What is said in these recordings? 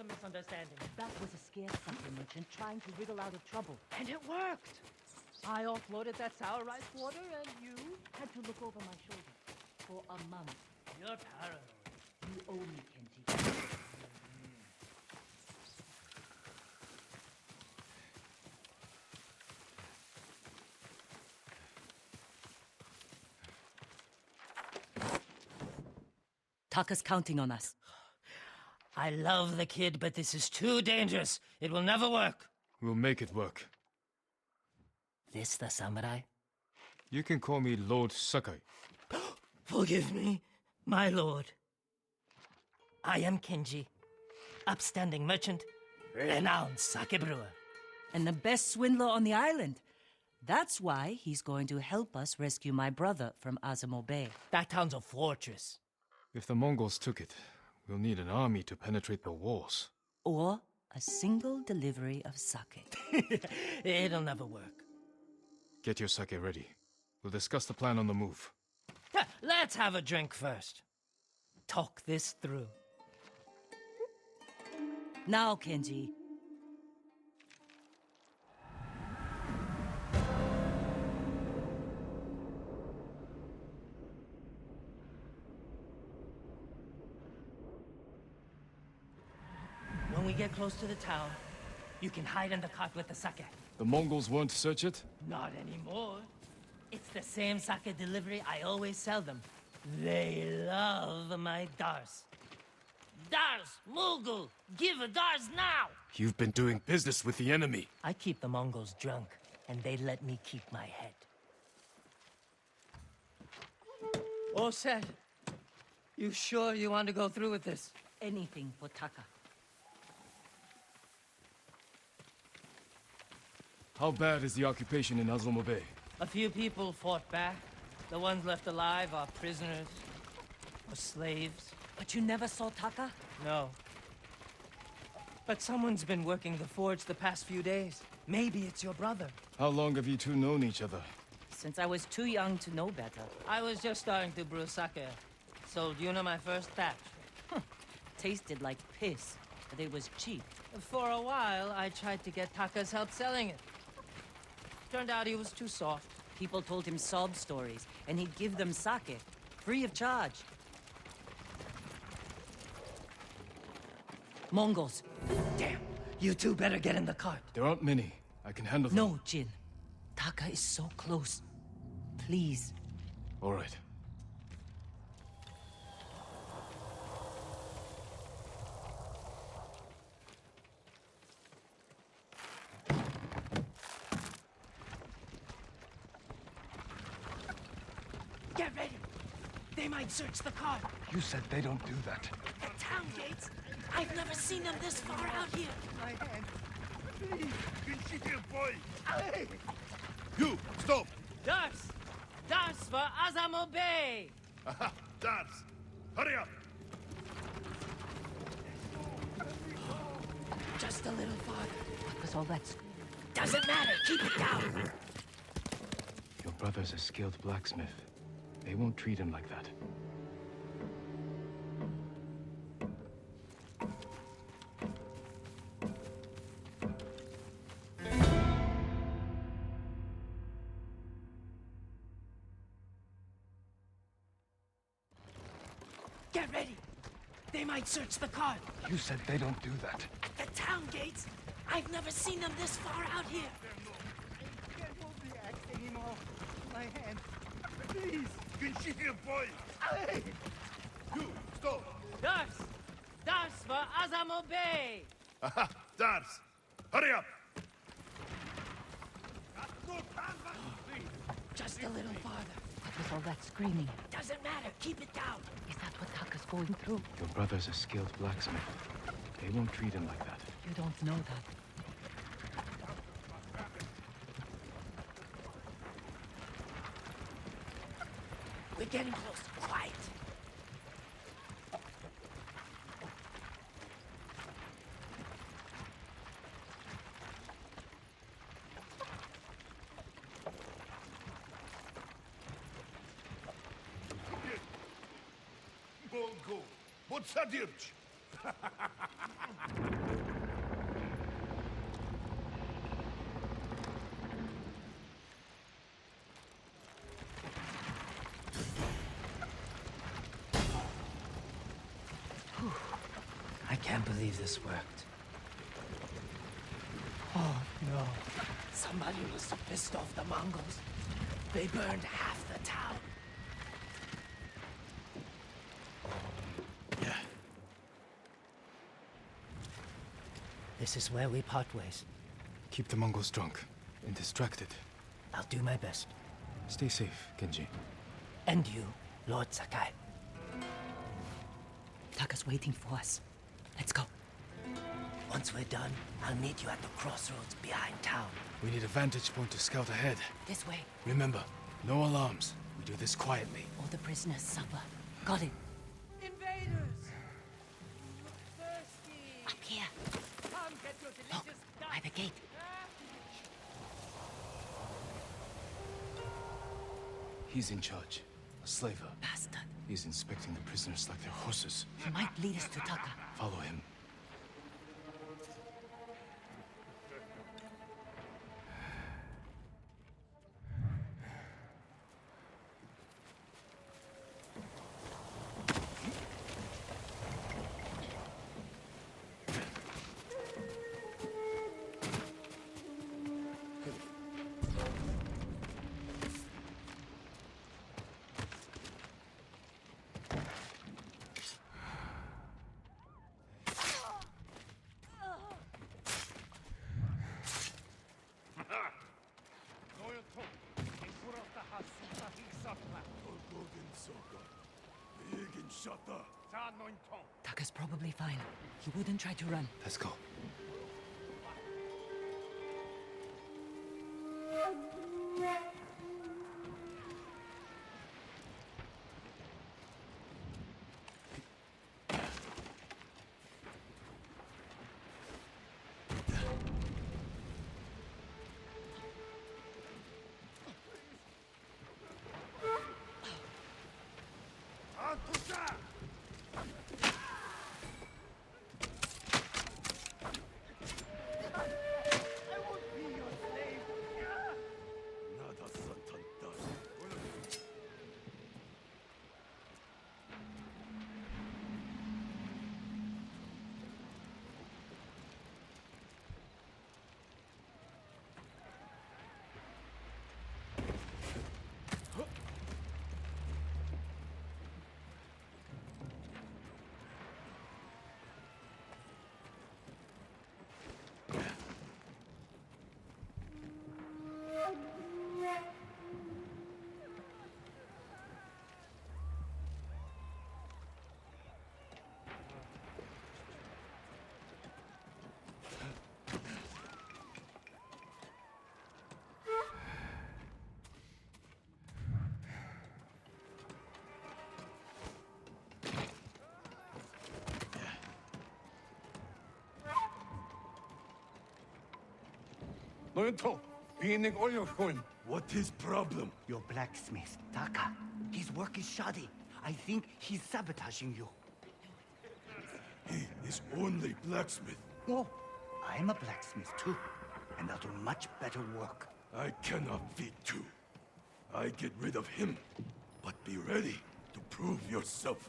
misunderstanding. That was a scared sucker merchant trying to wriggle out of trouble. And it worked! I offloaded that sour rice water and you... Had to look over my shoulder. For a month. You're paranoid. You owe me, Kenji. Taka's counting on us. I love the kid, but this is too dangerous. It will never work. We'll make it work. This the samurai? You can call me Lord Sakai. Forgive me, my lord. I am Kenji, upstanding merchant, renowned sake brewer. And the best swindler on the island. That's why he's going to help us rescue my brother from Azamo Bay. That town's a fortress. If the Mongols took it, we'll need an army to penetrate the walls. Or a single delivery of sake. It'll never work. Get your sake ready. We'll discuss the plan on the move. Let's have a drink first. Talk this through. Now, Kenji. Get close to the town, you can hide in the cart with the sake. The Mongols won't search it? Not anymore. It's the same sake delivery I always sell them. They love my Dars. Dars, Mughal, give a Dars now! You've been doing business with the enemy. I keep the Mongols drunk, and they let me keep my head. All set. You sure you want to go through with this? Anything for Taka. How bad is the occupation in Azamo Bay? A few people fought back. The ones left alive are prisoners or slaves. But you never saw Taka? No. But someone's been working the forge the past few days. Maybe it's your brother. How long have you two known each other? Since I was too young to know better. I was just starting to brew sake. Sold you know my first batch. Tasted like piss, but it was cheap. For a while, I tried to get Taka's help selling it. Turned out he was too soft. People told him sob stories, and he'd give them sake, free of charge. Mongols. Damn, you two better get in the cart. There aren't many. I can handle them. No, Jin. Taka is so close. Please. All right. Get ready. They might search the cart. You said they don't do that. The town gates. I've never seen them this far out here. My hand. Please. Good here, boy. You, stop! Dars! Dars for Azamo Bay! Aha, Dars! Hurry up! Just a little farther. What was all that? Doesn't matter. Keep it down. Your brother's a skilled blacksmith. They won't treat him like that. They might search the cart. You said they don't do that. At The town gates. I've never seen them this far out here. I can't hold the axe anymore. My hand. Please. Good here, boy! You, stop! Dars! Dars for Azamo Bay! Aha, Dars! Hurry up! Just a little farther. What was all that screaming? Doesn't matter. Keep it down. Is that what Taka's going through? Your brother's a skilled blacksmith. They won't treat him like that. You don't know that. We're getting close. Quiet. I can't believe this worked. Oh no. Somebody must have pissed off the Mongols. They burned half the town. Yeah. This is where we part ways. Keep the Mongols drunk and distracted. I'll do my best. Stay safe, Kenji. And you, Lord Sakai. Taka's waiting for us. Let's go. Once we're done, I'll meet you at the crossroads behind town. We need a vantage point to scout ahead. This way. Remember, no alarms. We do this quietly. All the prisoners suffer. Got it. He's in charge. A slaver. Bastard. He's inspecting the prisoners like they're horses. He might lead us to Taka. Follow him. To run. Let's go. Bento, Phoenix oil coin. What is problem? Your blacksmith, Taka. His work is shoddy. I think he's sabotaging you. He is only blacksmith. No, I'm a blacksmith too. And I'll do much better work. I cannot feed two. I get rid of him. But be ready to prove yourself.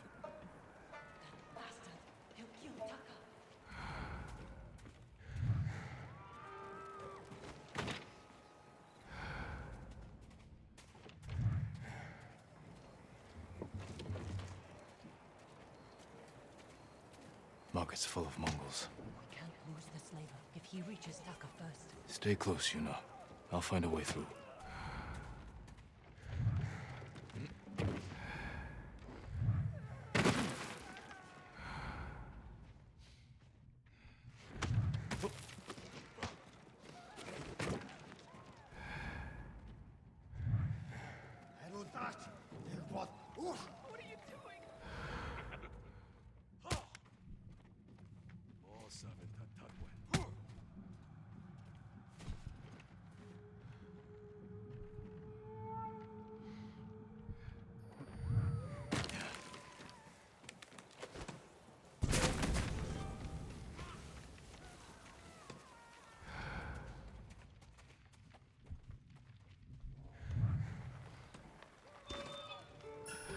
Market's full of Mongols. We can't lose the slaver if he reaches Taka first. Stay close, Yuna. I'll find a way through.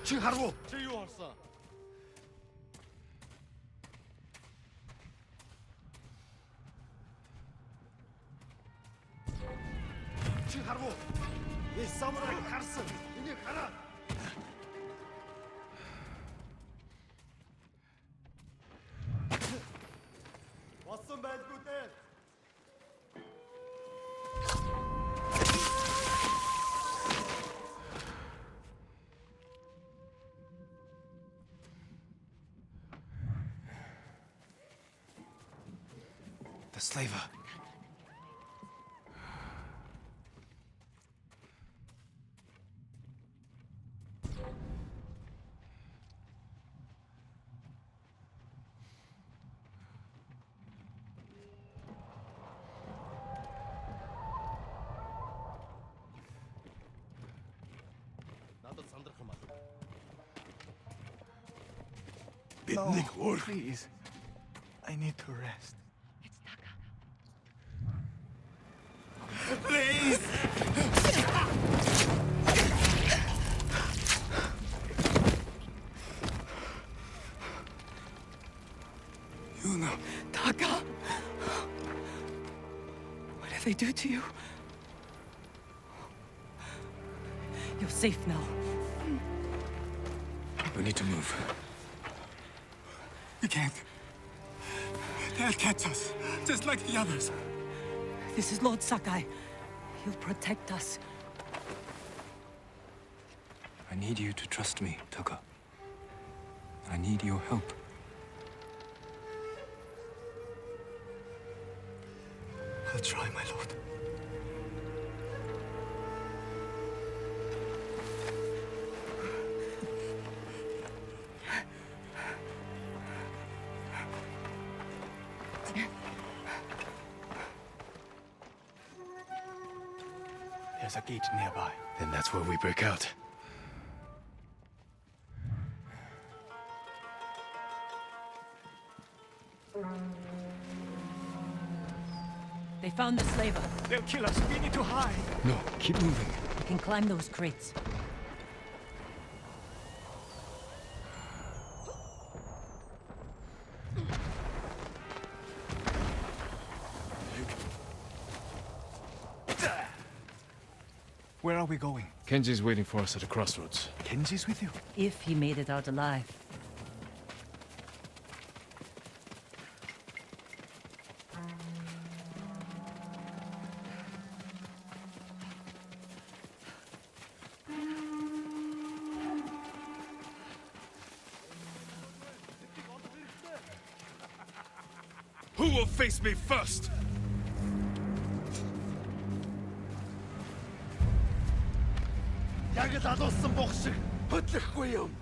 Чи харав уу? Чи юу харсан? Slava. No, please. I need to rest. Do to you? You're safe now. We need to move. We can't. They'll catch us, just like the others. This is Lord Sakai. He'll protect us. I need you to trust me, Taka. I need your help. I'll try, my lord. There's a gate nearby. Then that's where we break out. Found the slaver. They'll kill us. We need to hide. No, keep moving. We can climb those crates. Where are we going? Kenji's waiting for us at the crossroads. Kenji's with you? If he made it out alive. me first? Яг л алуулсан бох шиг хөдлөхгүй юм.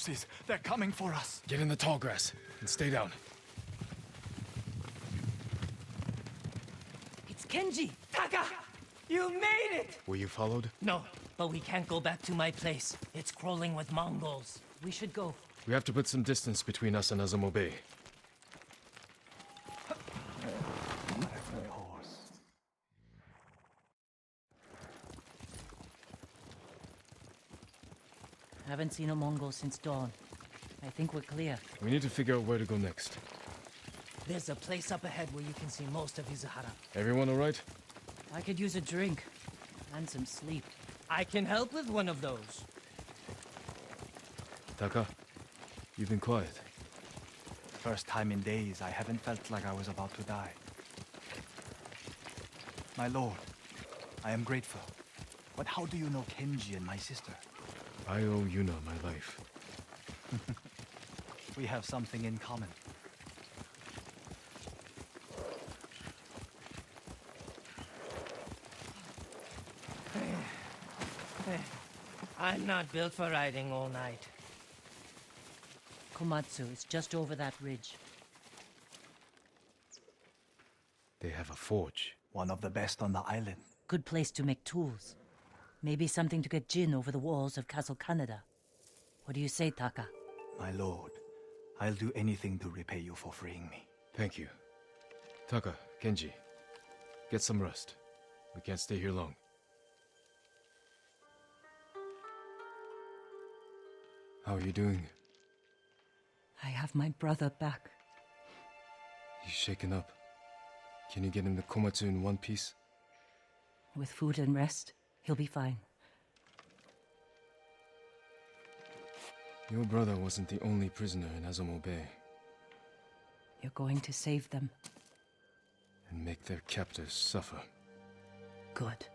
Horses, they're coming for us. Get in the tall grass and stay down. It's Kenji! Taka! You made it! Were you followed? No, but we can't go back to my place. It's crawling with Mongols. We should go. We have to put some distance between us and Azamo Bay. Haven't seen a Mongol since dawn. I think we're clear. We need to figure out where to go next. There's a place up ahead where you can see most of Izuhara. Everyone all right? I could use a drink and some sleep. I can help with one of those. Taka, you've been quiet. First time in days I haven't felt like I was about to die. My lord, I am grateful. But how do you know Kenji and my sister? I owe Yuna my life. We have something in common. I'm not built for riding all night. Komatsu is just over that ridge. They have a forge. One of the best on the island. Good place to make tools. Maybe something to get Jin over the walls of Castle Kaneda. What do you say, Taka? My lord, I'll do anything to repay you for freeing me. Thank you. Taka, Kenji, get some rest. We can't stay here long. How are you doing? I have my brother back. He's shaken up. Can you get him to Komatsu in one piece? With food and rest, he'll be fine. Your brother wasn't the only prisoner in Azamo Bay, You're going to save them. and make their captors suffer. Good.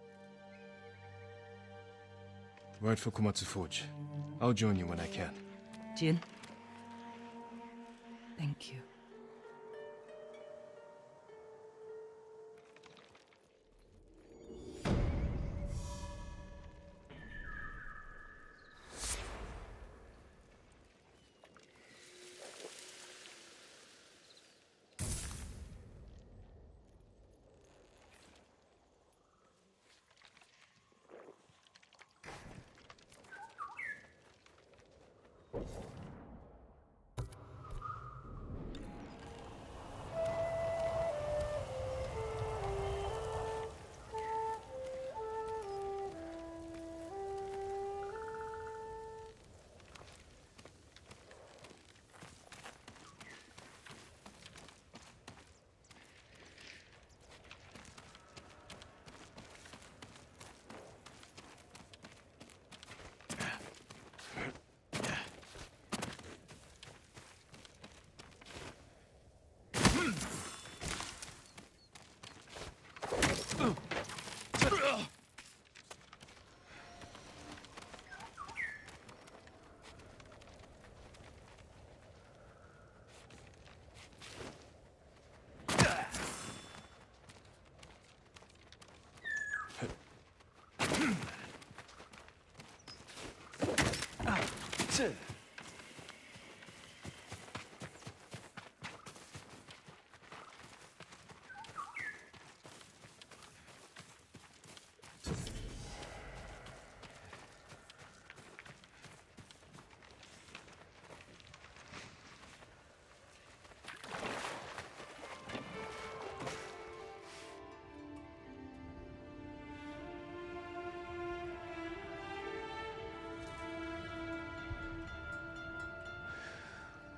Ride for Komatsu Forge. I'll join you when I can. Jin? Thank you.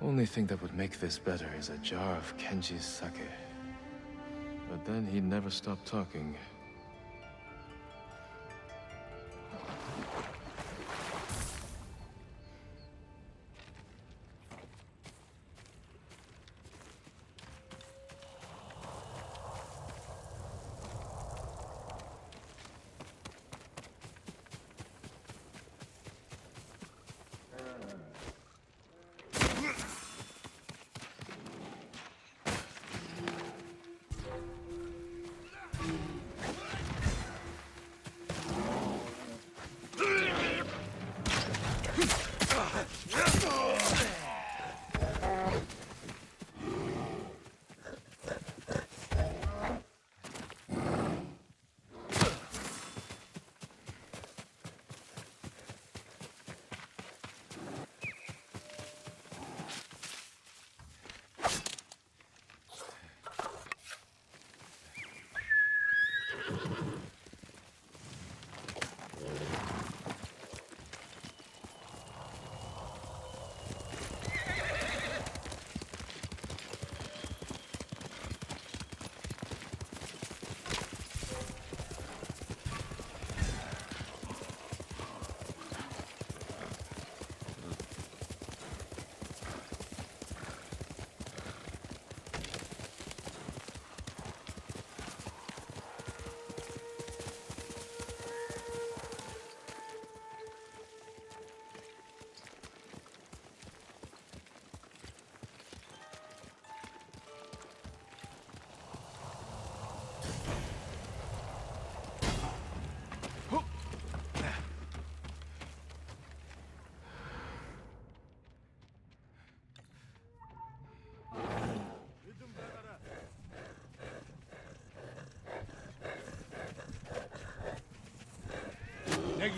Only thing that would make this better is a jar of Kenji's sake. But then he'd never stop talking.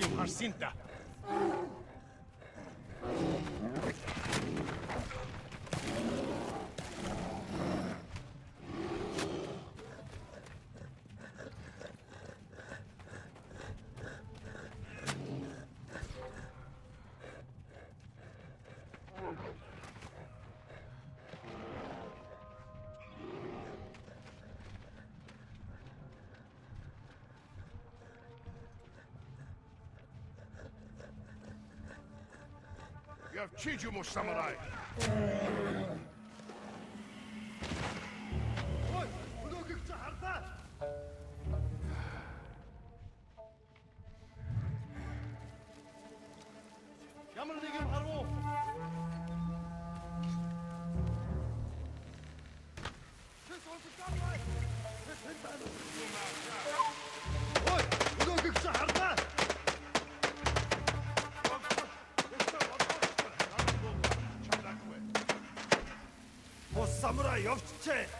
Negium Harsinta. You have Chijumo Samurai. Ой, өнөөгч хардаа. Ямар нэг юм of change.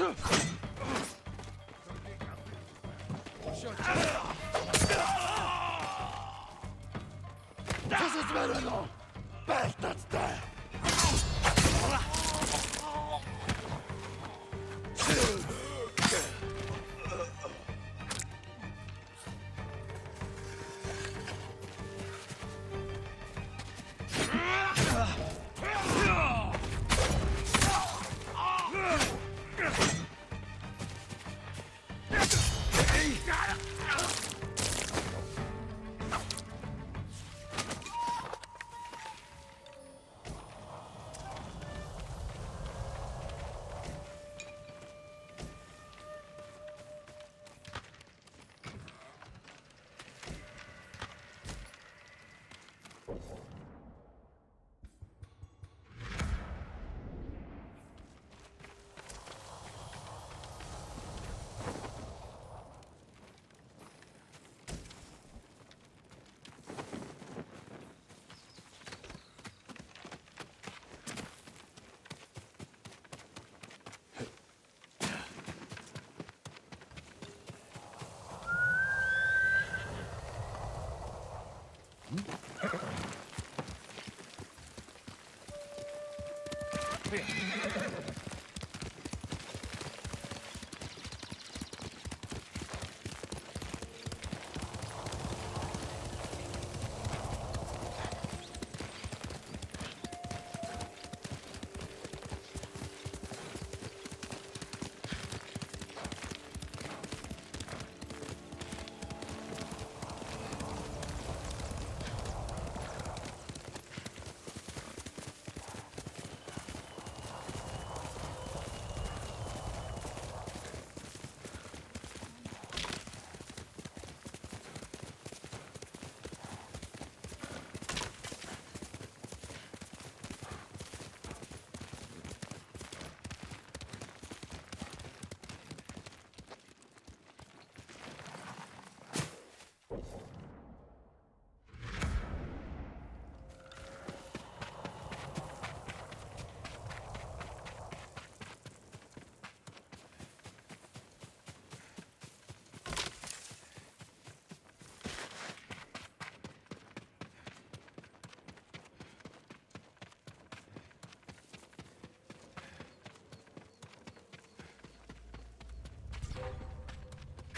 Das 可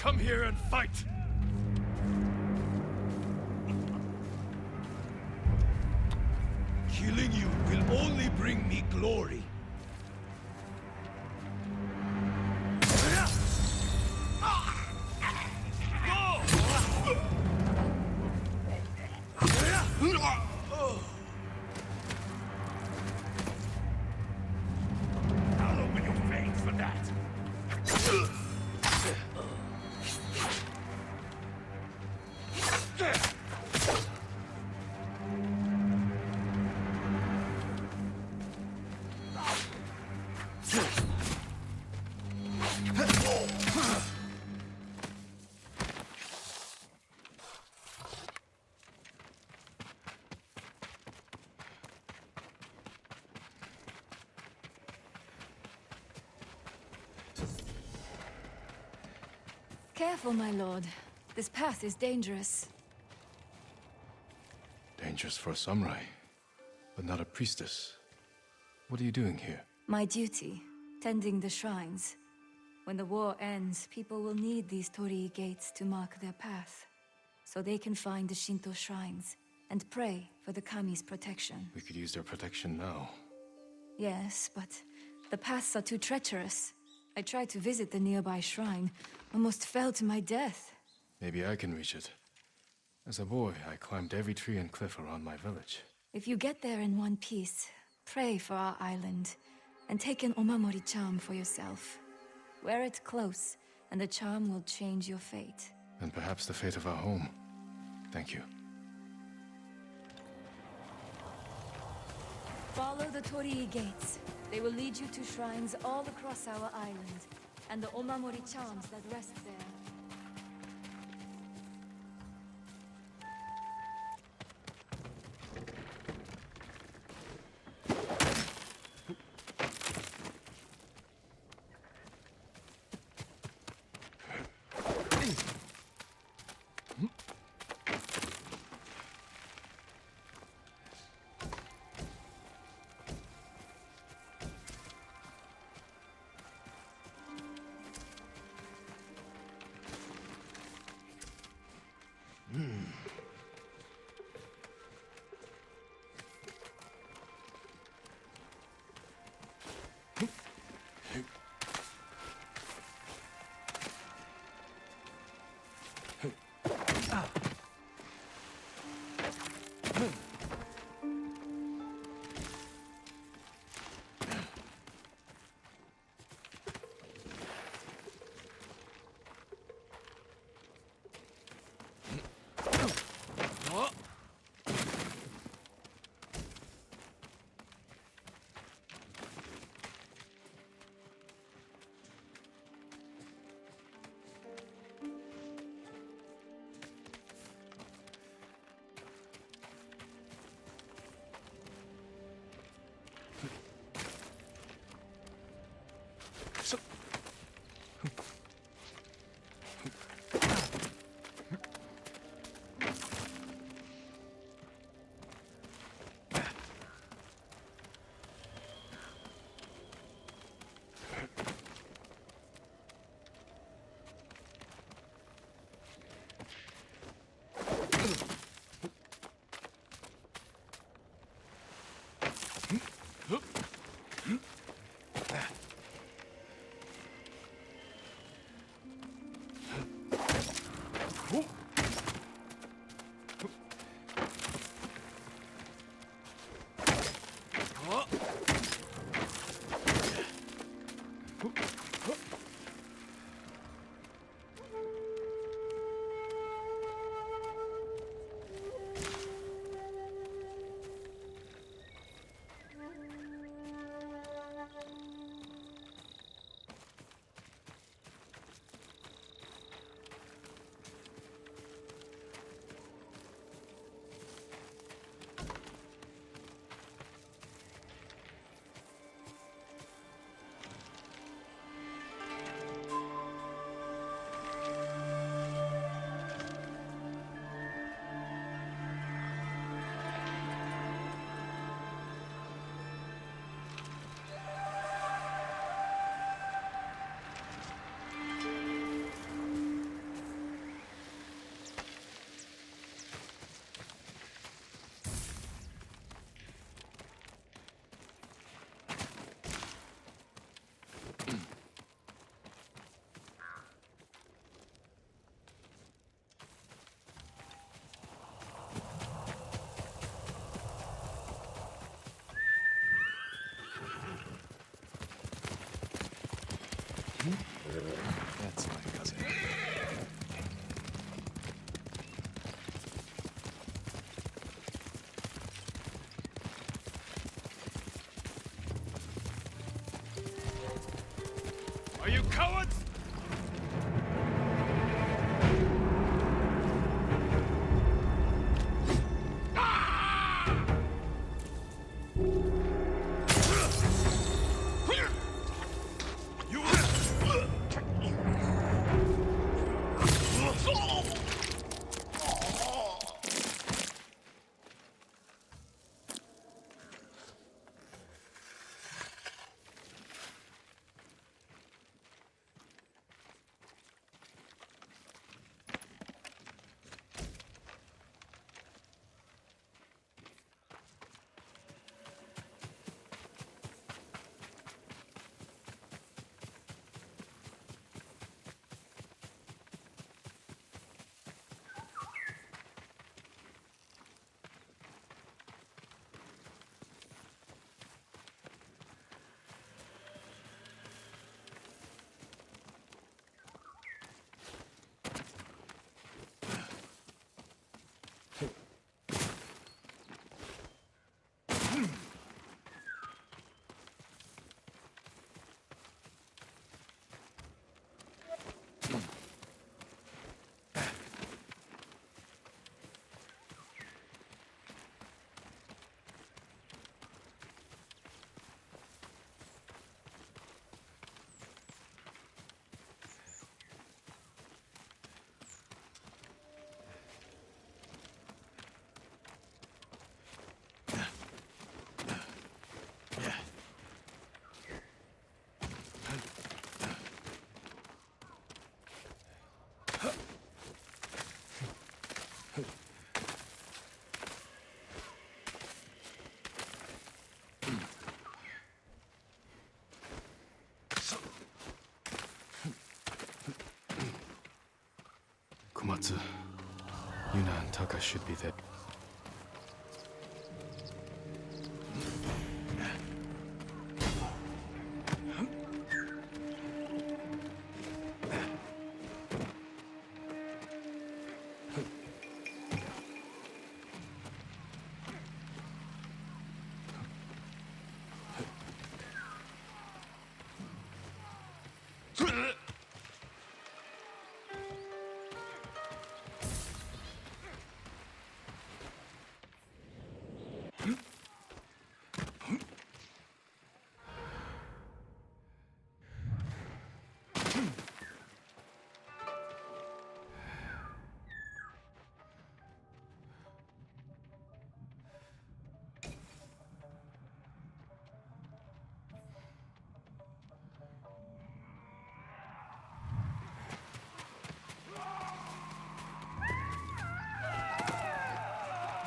come here and fight! Careful, my lord. This path is dangerous. Dangerous for a samurai, but not a priestess. What are you doing here? My duty, tending the shrines. When the war ends, people will need these torii gates to mark their path. So they can find the Shinto shrines and pray for the kami's protection. We could use their protection now. Yes, but the paths are too treacherous. I tried to visit the nearby shrine, almost fell to my death. Maybe I can reach it. As a boy, I climbed every tree and cliff around my village. If you get there in one piece, pray for our island, and take an Omamori charm for yourself. Wear it close, and the charm will change your fate. And perhaps the fate of our home. Thank you. Follow the Torii gates. They will lead you to shrines all across our island, and the Omamori charms that rest there. Are you cowards? Komatsu, Yuna and Taka should be there.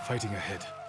Fighting ahead.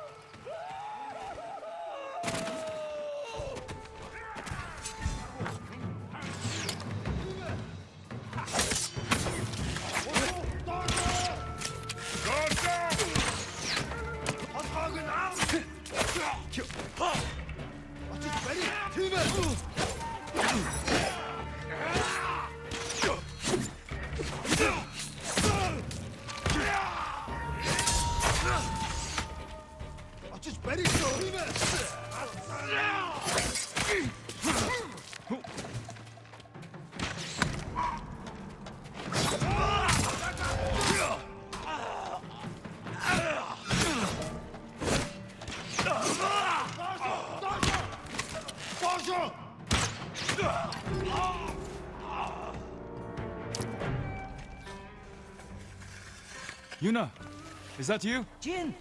Is that you? Jin!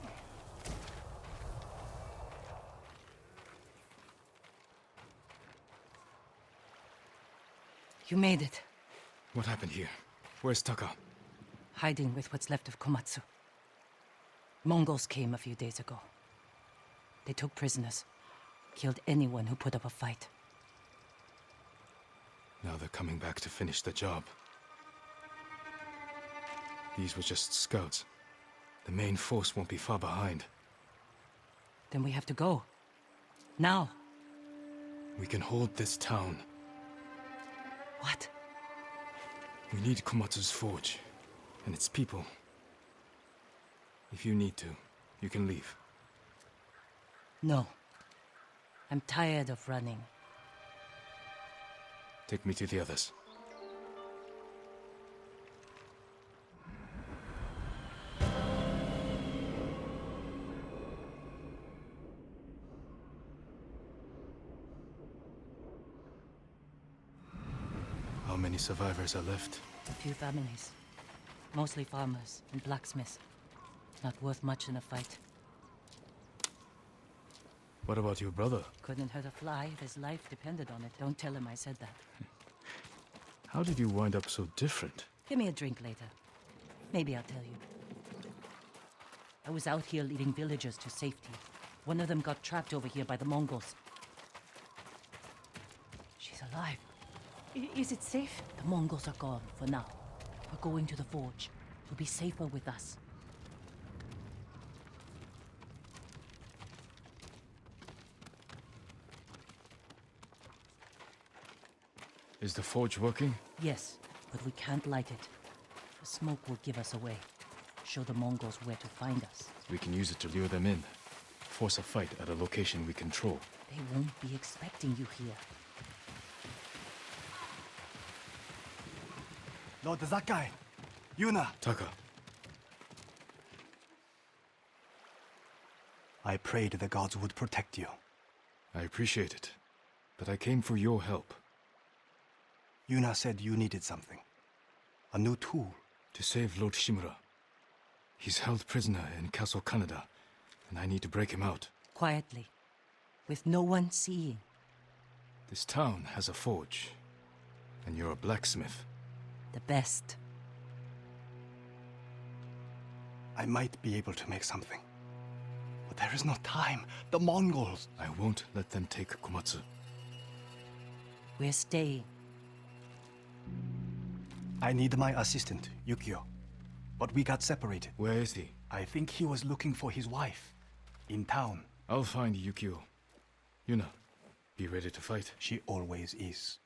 You made it. What happened here? Where's Taka? Hiding with what's left of Komatsu. Mongols came a few days ago. They took prisoners, killed anyone who put up a fight. Now they're coming back to finish the job. These were just scouts. The main force won't be far behind. Then we have to go. Now. We can hold this town. What? We need Komatsu's forge and its people. If you need to, you can leave. No. I'm tired of running. Take me to the others. Many survivors are left? A few families. Mostly farmers and blacksmiths. Not worth much in a fight. What about your brother? Couldn't hurt a fly if his life depended on it. Don't tell him I said that. How did you wind up so different? Give me a drink later. Maybe I'll tell you. I was out here leading villagers to safety. One of them got trapped over here by the Mongols. She's alive. I- is it safe? The Mongols are gone for now. We're going to the forge. You'll be safer with us. Is the forge working? Yes, but we can't light it. The smoke will give us away. Show the Mongols where to find us. We can use it to lure them in. Force a fight at a location we control. They won't be expecting you here. Lord Sakai, Yuna, Taka, I prayed the gods would protect you. I appreciate it. But I came for your help. Yuna said you needed something. A new tool. To save Lord Shimura. He's held prisoner in Castle Kaneda, and I need to break him out. Quietly. With no one seeing. This town has a forge. And you're a blacksmith. The best. I might be able to make something. But there is no time. The Mongols. I won't let them take Komatsu. We're staying. I need my assistant, Yukio. But we got separated. Where is he? I think he was looking for his wife. In town. I'll find Yukio. Yuna, be ready to fight. She always is.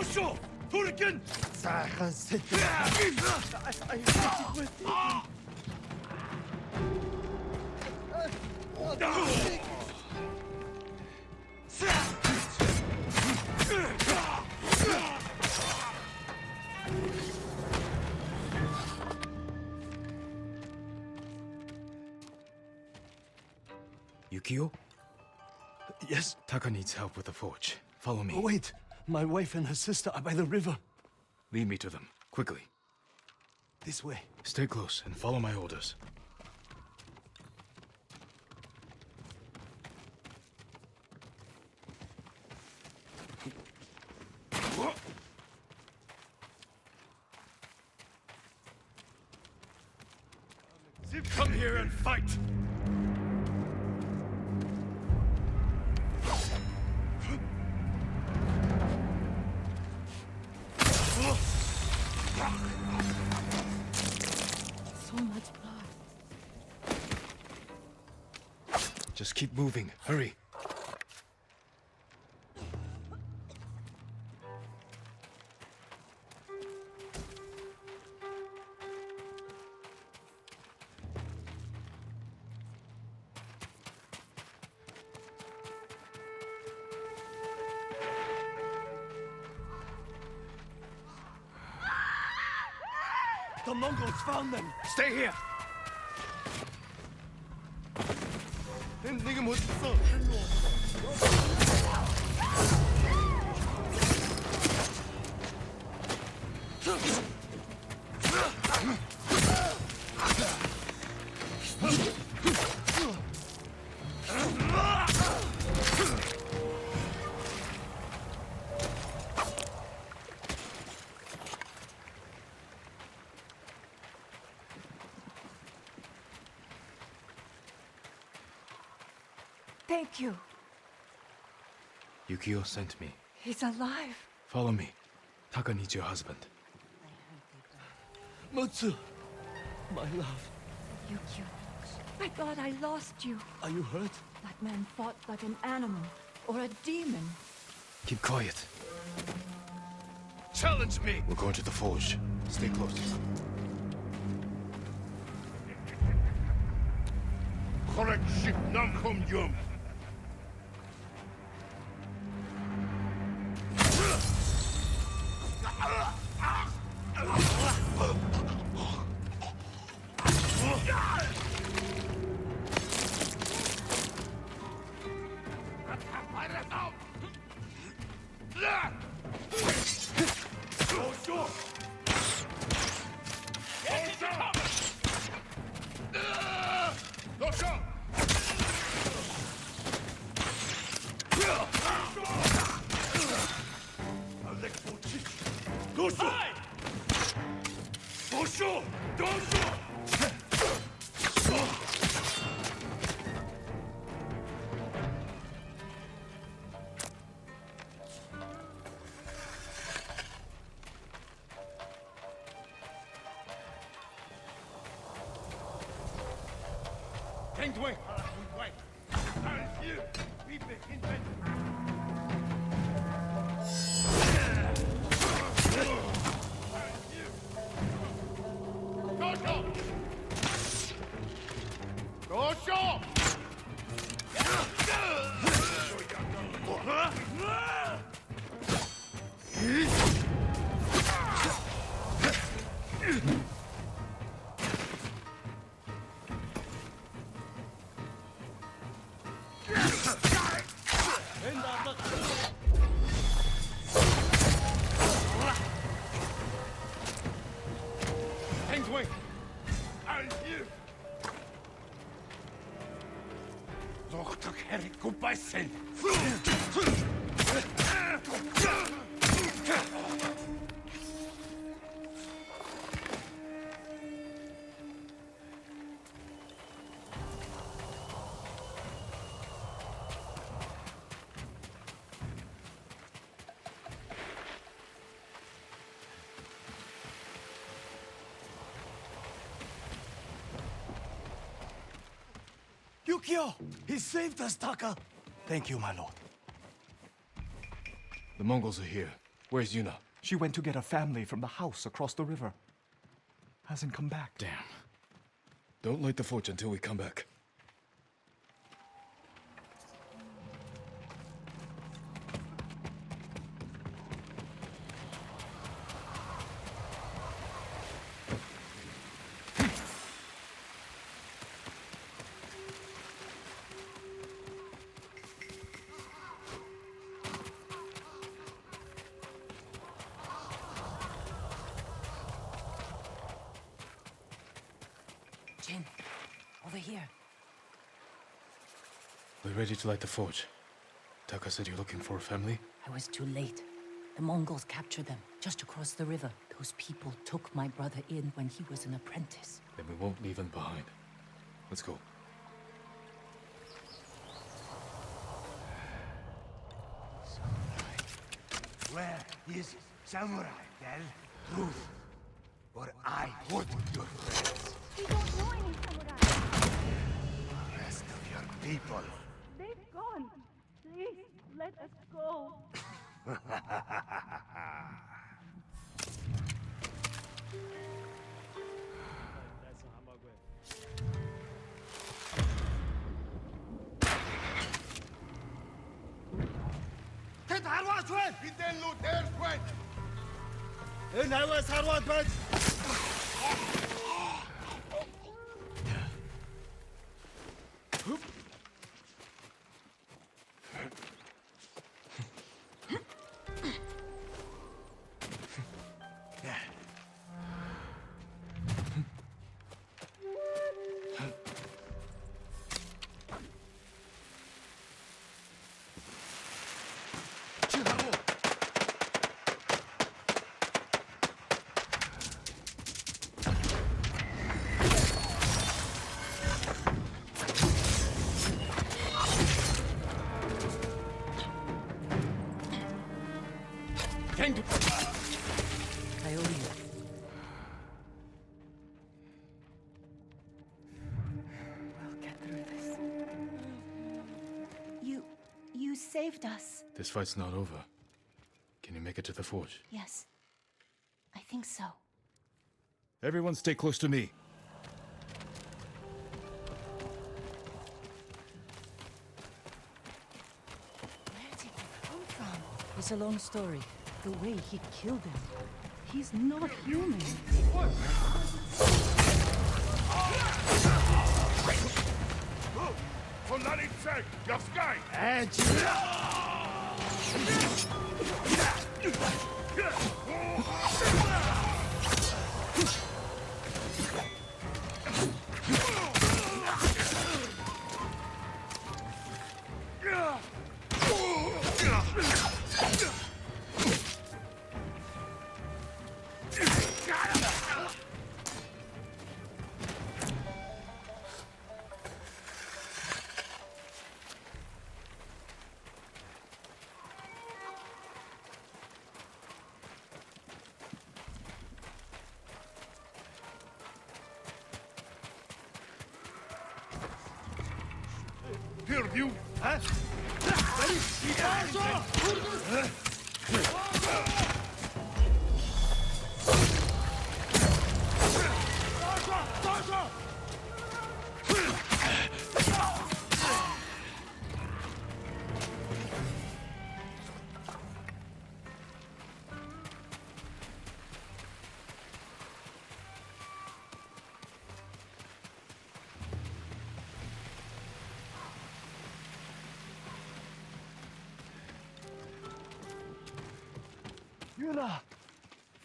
Osho! Hurricane! It Yukio? Yes? Taka needs help with the forge. Follow me. Oh, wait! My wife and her sister are by the river. Lead me to them, quickly. This way. Stay close and follow my orders. Stay here! 네가 못 써. 일로 Thank you. Yukio sent me. He's alive. Follow me. Taka needs your husband. Mutsu, my love, Yukio. I thought I lost you. are you hurt? That man fought like an animal or a demon. Keep quiet. Challenge me! We're going to the forge. Stay close. Correct ship nam kom yum. Hängt weg! Hängt weg! Alles hier! Wie beginnt Yukio, he saved us, Taka. Thank you, my lord. The Mongols are here. Where's Yuna? She went to get a family from the house across the river. Hasn't come back. Damn. Don't light the forge until we come back. Ready to light the forge. Taka said you're looking for a family? I was too late. The Mongols captured them just across the river. Those people took my brother in when he was an apprentice. Then we won't leave him behind. Let's go. Where is Samurai Del? Prove, or I would your friends. We don't know any samurai. The rest of your people. They've gone. Please, let us go. تتعرواش وين؟ يدين له دير وين؟ ايه نعواس عرواس بس saved us. This fight's not over. Can you make it to the forge? Yes. I think so. Everyone stay close to me. Where did you come from? It's a long story. The way he killed him. He's not human. Polarice! Yaskай! Here,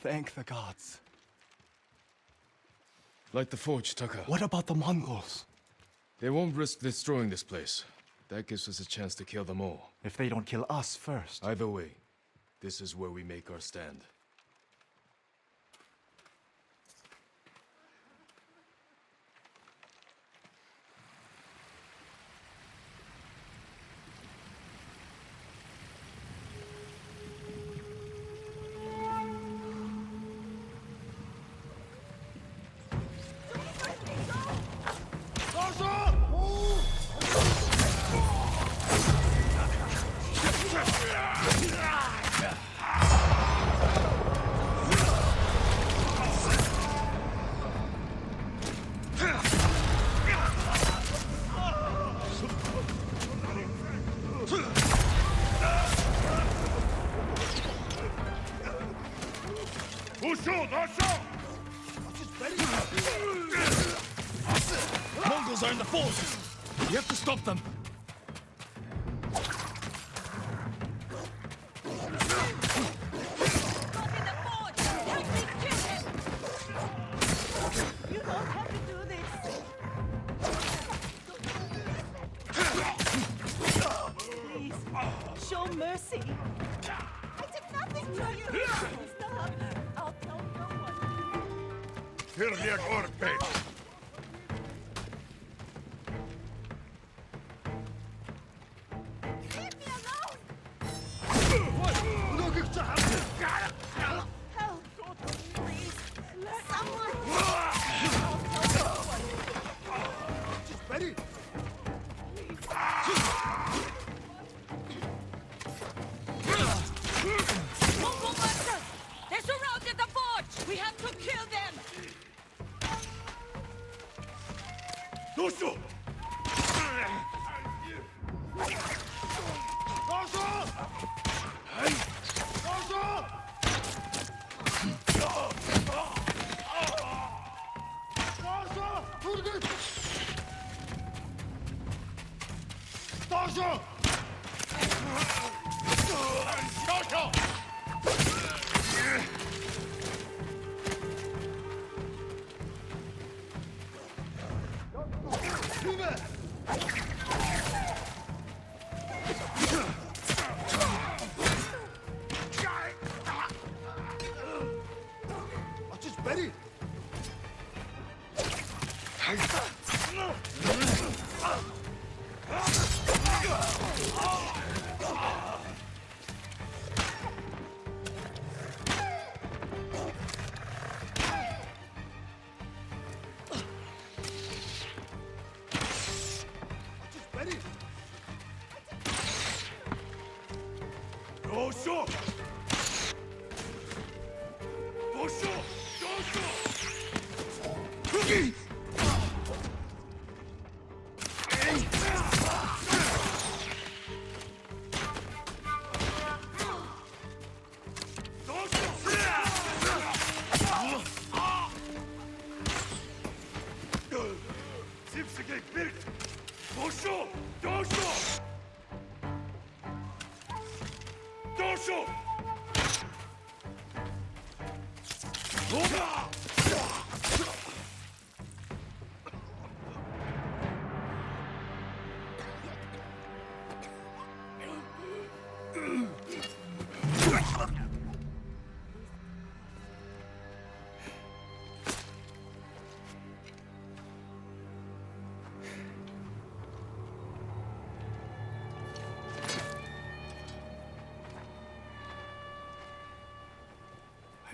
Thank the gods. Light the forge, Taka. What about the Mongols? They won't risk destroying this place. That gives us a chance to kill them all. If they don't kill us first. Either way, this is where we make our stand.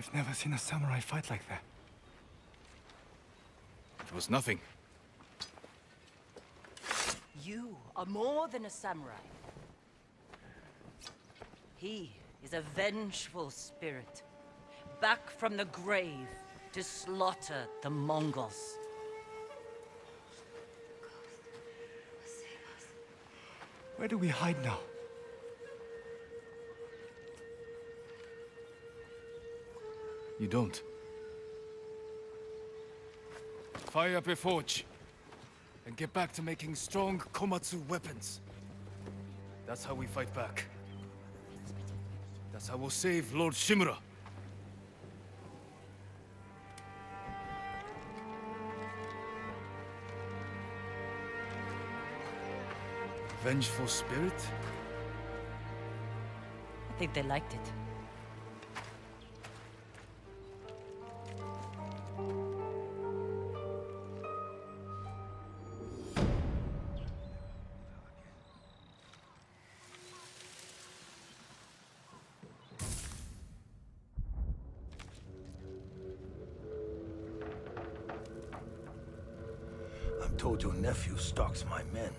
I've never seen a samurai fight like that. It was nothing. You are more than a samurai. He is a vengeful spirit, back from the grave to slaughter the Mongols. Where do we hide now? You don't. Fire up a forge. And get back to making strong Komatsu weapons. That's how we fight back. That's how we'll save Lord Shimura. Vengeful spirit? I think they liked it. Told your nephew stalks my men.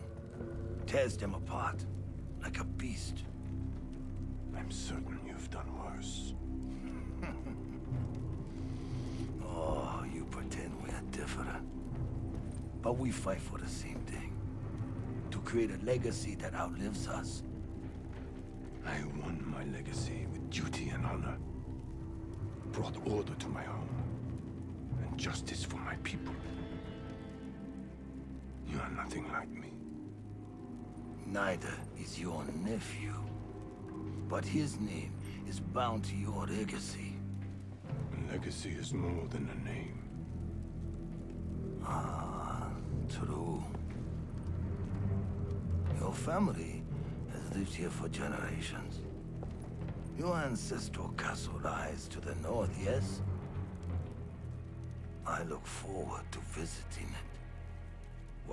Tears them apart. Like a beast. I'm certain you've done worse. Oh, you pretend we are different. But we fight for the same thing. To create a legacy that outlives us. I won my legacy with duty and honor. Brought order to my home. And justice for my people. Nothing like me. Neither is your nephew. But his name is bound to your legacy. A legacy is more than a name. Ah, true. Your family has lived here for generations. Your ancestral castle lies to the north, yes? I look forward to visiting it.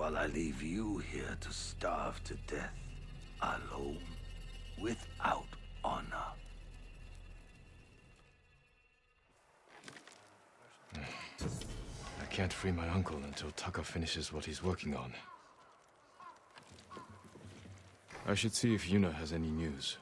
While I leave you here to starve to death, alone, without honor. I can't free my uncle until Taka finishes what he's working on. I should see if Yuna has any news.